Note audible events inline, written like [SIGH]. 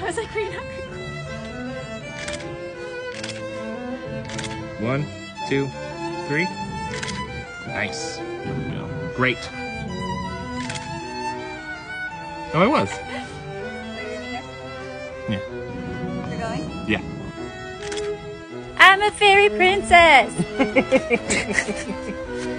I was like, green, One, two, three. Nice. There we go. Great. Oh, I was. Yeah. You're going? Yeah. I'm a fairy princess. [LAUGHS]